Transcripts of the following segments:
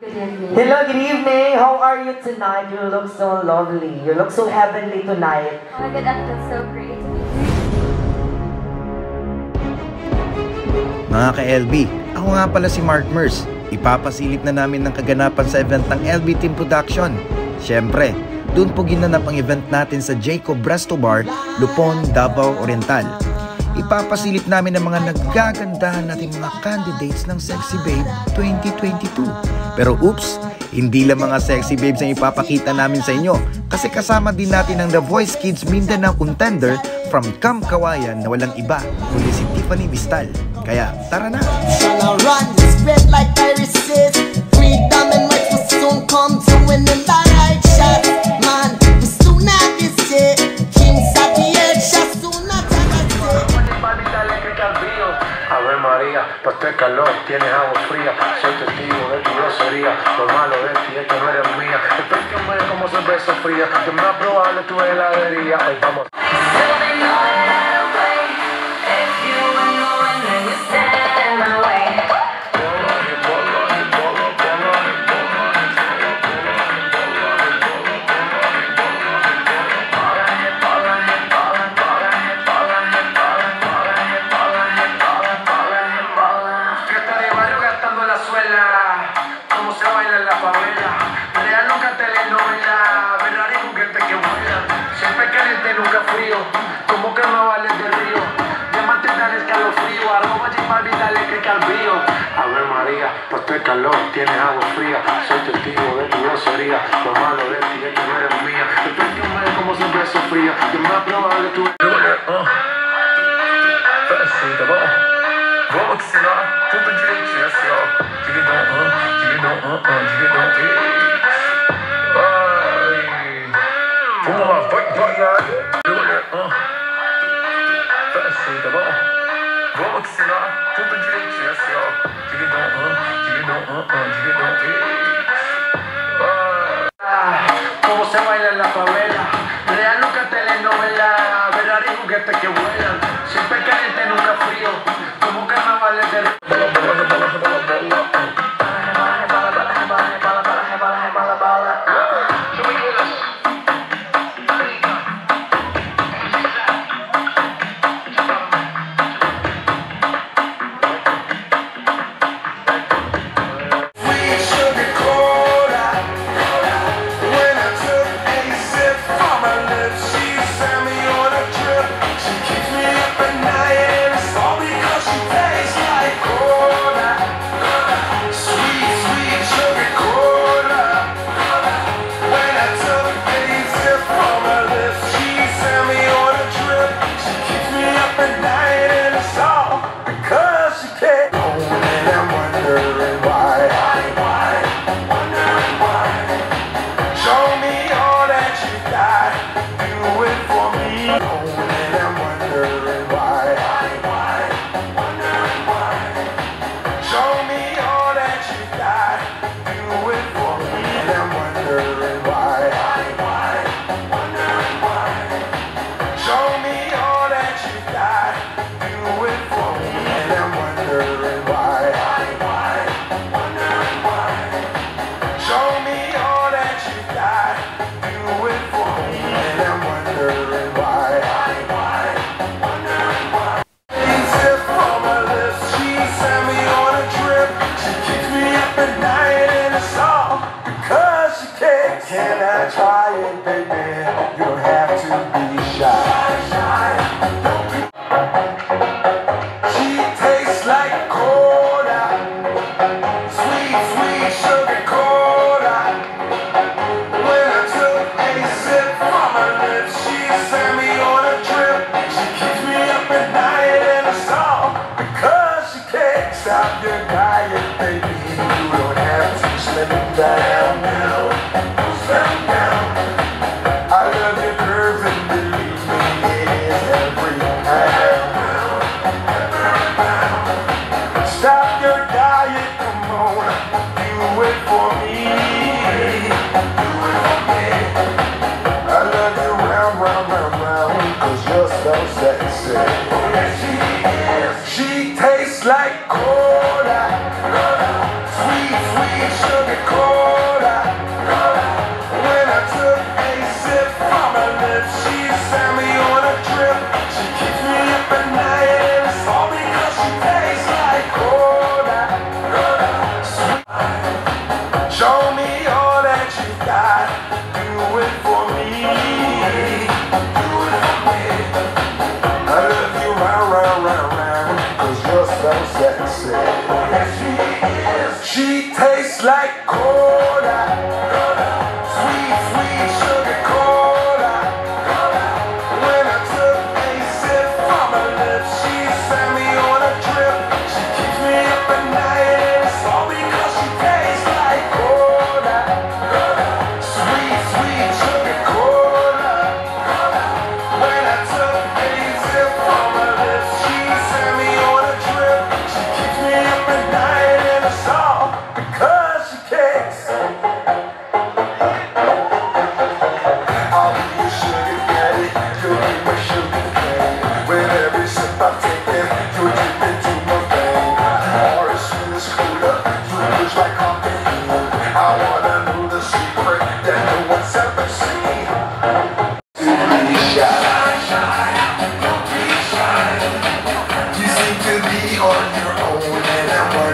Hello, good evening. How are you tonight? You look so lovely. You look so heavenly tonight. Oh my god, I feel so great. Mga ka-LB, ako nga pala si Mark Mers. Ipapasilip na namin ng kaganapan sa event ng LB Team Production. Siyempre, doon po ginanap ang event natin sa Jacob Resto Bar, Lupon, Davao Oriental. Ipapasilip namin ang mga nagagandahan nating mga candidates ng Sexy Babe 2022. Pero oops, hindi lang mga sexy babes ang ipapakita namin sa inyo kasi kasama din natin ang The Voice Kids Mindanao contender from Cam Kawayan na walang iba kundi si Tiffany Vistal. Kaya tara na! Shall I run, spread like viruses? Freedom and rights will soon come to the right shot. María, este calor, tienes agua fría, soy testigo de tu grosería, lo malo de ti es que no eres mía, espero que como cerveza fría, que me probable tu heladería, hoy vamos. como carnavales de río. Diamante al escalofrío, arroba J Balvin, dale click al brío. ver María, pues este calor, tienes agua fría. Soy testigo de tu grosería, lo malo de ti es que no mía. Después de un mes como siempre sufría, yo más probable tú... Felsida var que será tudo direitinho assim, ó. Dividão, ah, dividão, ah, dividão. Ah, Como se baila en la favela, real nunca telenovela, Ferrari juguetes que vuelan, siempre caliente, nunca frío, como carnavales de 네. So sexy.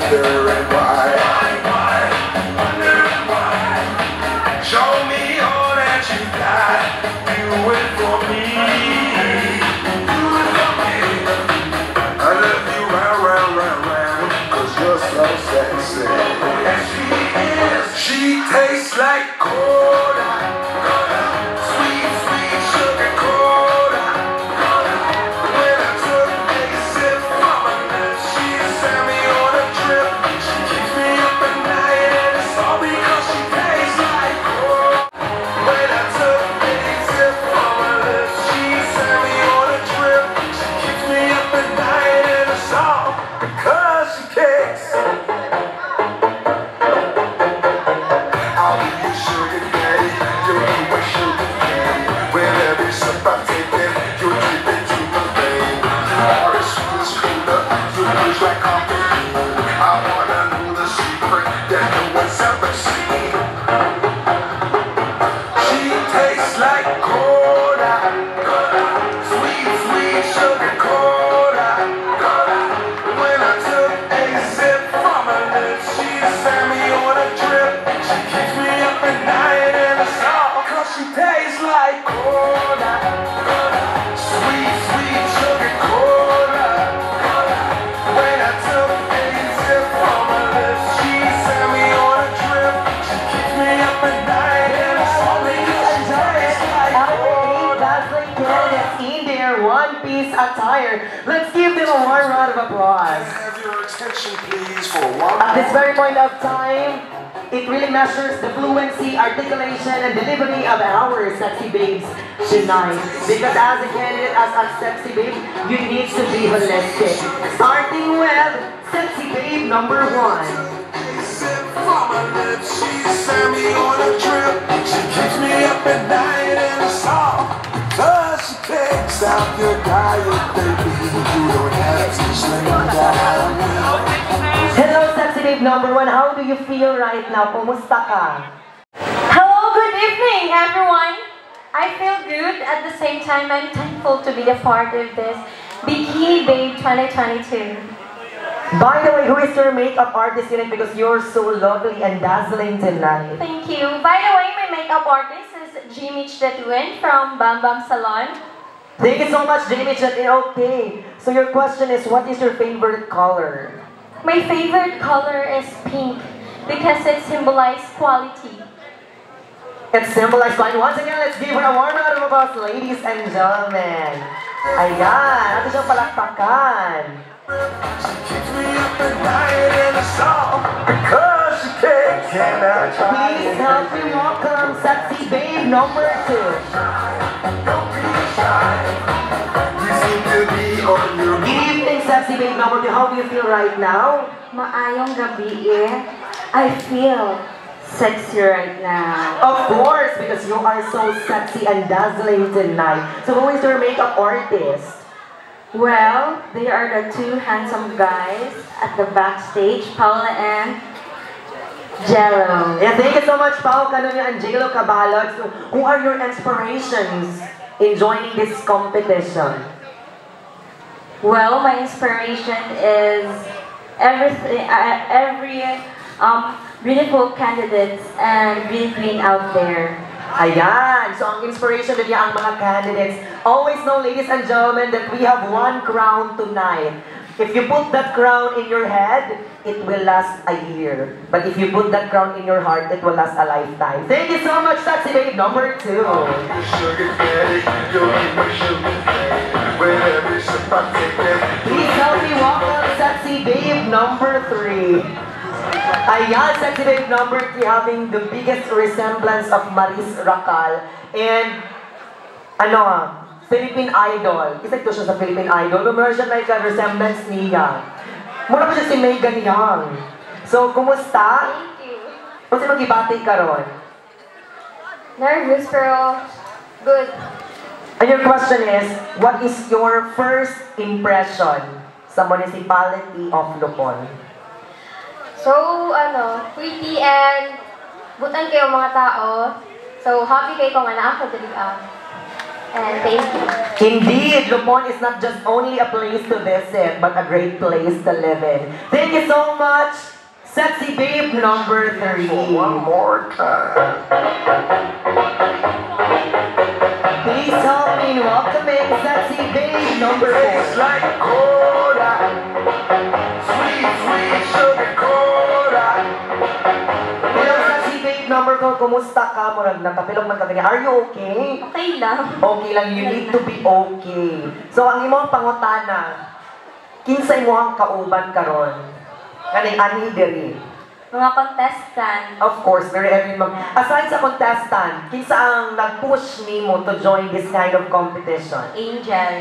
I'm wondering why. Attire. Let's give them a warm round of applause. Have your attention, please, for one At this very point of time, it really measures the fluency, articulation, and delivery of our sexy babes tonight. Because as a candidate, as a sexy babe, you need to be holistic. Starting with sexy babe number one. sip from her lips. She sent me on a trip. She keeps me up at night and it's all because she out your diet, baby. You don't have to slim down. Hello, sexy babe number one. How do you feel right now? Kumusta ka? Hello, good evening, everyone. I feel good. At the same time, I'm thankful to be a part of this Bikini Babe 2022. By the way, who is your makeup artist unit? Because you're so lovely and dazzling tonight. Thank you. By the way, my makeup artist is Jimmy Chdatuin from Bam Bam Salon. Thank you so much, Jamie Chat. Eh, okay, so your question is, what is your favorite color? My favorite color is pink because it symbolizes quality. It's symbolized by, once again, let's give her a warm round of applause, ladies and gentlemen. Ayan, ato siyang palakpakan. She keeps me up at night and it's all because she takes and I try. Please help me welcome sexy babe number two. Good evening, sexy babe number two. How do you feel right now? Maayong gabi eh. I feel sexy right now. Of course, because you are so sexy and dazzling tonight. So who is your makeup artist? Well, they are the two handsome guys at the backstage, Paula and Jelou. Yeah, thank you so much, Pao Canonio and Jelou Cabalud. So, who are your inspirations in joining this competition? Well, my inspiration is everything, uh, every um, beautiful candidates and beauty queen out there. Ayan! So, ang inspiration din niya ang mga candidates. Always know, ladies and gentlemen, that we have one crown tonight. If you put that crown in your head, it will last a year. But if you put that crown in your heart, it will last a lifetime. Thank you so much, Taxi Babe number two. Please help me welcome Sexy Babe number three. Ayan, Sexy Babe number three having the biggest resemblance of Maris Racal. And, ano ah, Philippine Idol. Isa ito siya sa Philippine Idol. Meron siya like a resemblance niya. Muna pa siya si Megan Young. So, kumusta? Thank you. Kung si mag-ibati ka ron? Nervous pero good. And your question is, what is your first impression sa municipality of Lupon? So, ano, pretty and butan kayo mga tao. So, happy kayo kung anak ako dali ah. And thank you. Indeed, Lupon is not just only a place to visit, but a great place to live in. Thank you so much, Sexy Babe number three. One more time. Welcoming Sexy Babe number Tastes four. like cola. Sweet, sweet sugar cola. Hello, Sexy Babe number four. Kumusta ka? Murag nakapilog man ka ganyan. Are you okay? Okay lang. Okay lang, you need to be okay. So, ang imong pangutana, kinsay mo ang kauban karon? Kaning ani diri. Mga contestant. Of course, very every mag... Aside sa contestant, kinsa ang nag-push nimo to join this kind of competition? Angel.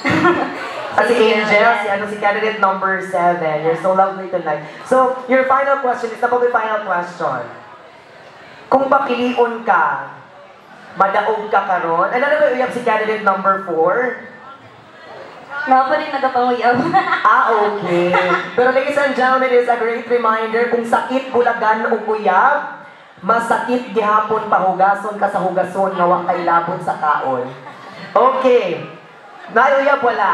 Kasi Angel, si ano si candidate number 7. You're so lovely tonight. So, your final question is na po final question. Kung papiliun ka, madaog ka karon. Ano na ba uyab si candidate number 4? Nga pa rin nagapanguyaw. Ah, okay. Pero ladies and gentlemen, it is a great reminder, kung sakit bulagan o kuyab, masakit gihapon pahugason ka sa hugason nga wa kay labot sa kaon. Okay. Naayuyab wala.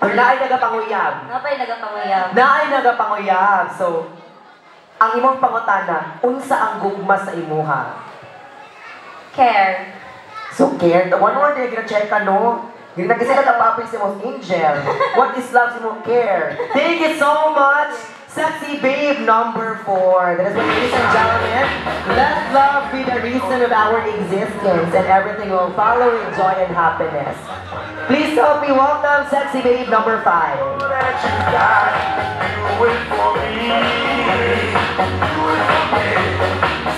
Or naay nagapanguyab. Nga pa rin nagapanguyaw. Naay nagapanguyab. So, ang imong pangutana, unsa ang gugma sa imuha? Care. So, care. One word na gina-check ka, no? Yung nagkasi na tapapin si Mos Angel. What is love si mo care? Thank you so much, Sexy Babe number four. That is what, ladies and gentlemen, let love be the reason of our existence and everything will follow in joy and happiness. Please help me welcome Sexy Babe number five. That you got, do it for me. Do it for me.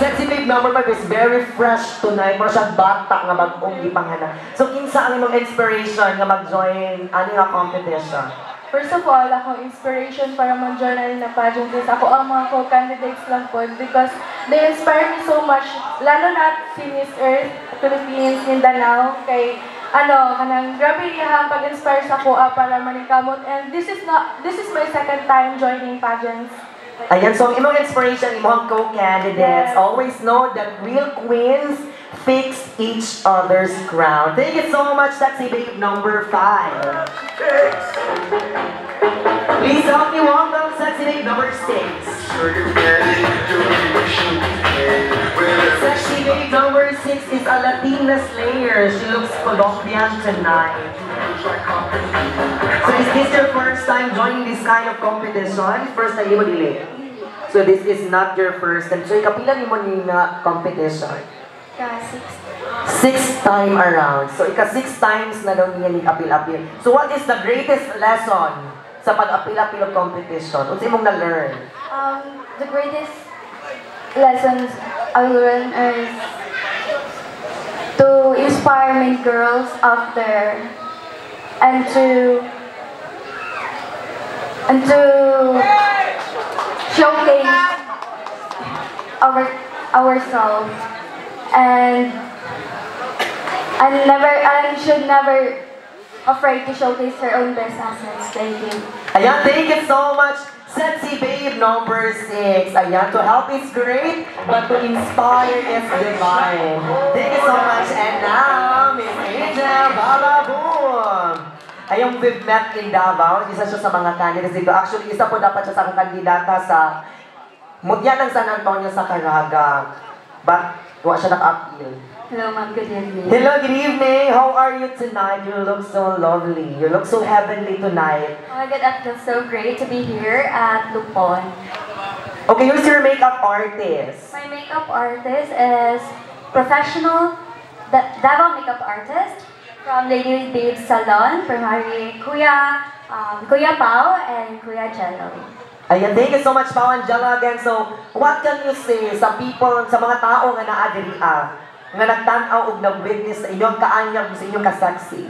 Sexy Babe number 5 is very fresh tonight. Mura siyang bata nga mag-ong ipangana. So, kinsa ang imong inspiration nga mag-join ani nga competition? First of all, ako inspiration para mag-join rin na pageant is ako ang mga co-candidates lang po because they inspire me so much, lalo na si Miss Earth, Philippines, Mindanao, kay ano, kanang grabe niya pag-inspire sa ko para manikamot and this is not this is my second time joining pageants. Ayan, so ang imong inspiration, imong co-candidates, always know that real queens fix each other's crown. Thank you so much, Sexy Babe number 5. Please help me welcome Sexy Babe number 6. Sugar daddy, you'll be my sugar daddy. Whenever Sexy Babe number 6 is a Latina slayer. She looks Colombian tonight. Is this your first time joining this kind of competition? First time mo dili? So this is not your first time. So ikapila ni mo ni nga competition? Kasi, Six time around. So ika six times na daw niya ni apil-apil. So what is the greatest lesson sa pag-apil-apil competition? Unsa imong na-learn? Um, the greatest lessons I learned is to inspire many girls out there and to and to showcase our ourselves and and never and should never afraid to showcase her own best assets. Thank you. Ayan, thank you so much, Sexy babe number six. Ayan, to help is great, but to inspire is divine. Thank you so much. Balaboom. Ayong we've met in Davao, isa siya sa mga candidates dito. Actually, isa po dapat siya sa kandidata sa Mutya ng San Antonio sa Caraga. But, wala siya naka-appeal. Hello, ma'am. Good evening. Hello, good evening. How are you tonight? You look so lovely. You look so heavenly tonight. Oh my God, I feel so great to be here at Lupon. Okay, who's your makeup artist? My makeup artist is professional Da- Davao makeup artist from Lady Babe Salon from Hari Kuya, um, Kuya Pao and Kuya Jelou. Ayan, thank you so much, Pao Angela again. So, what can you say sa people, sa mga tao nga naadiri ah, nga nagtanaw og nag-witness sa inyong kaanyag sa inyong kasaksi?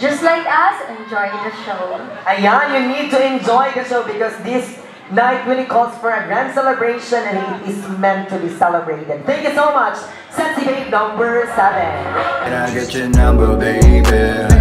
Just like us, enjoy the show. Ayan, you need to enjoy the show because this night really calls for a grand celebration and it is meant to be celebrated. Thank you so much, Sexy Babe number seven. Can I get your number, baby?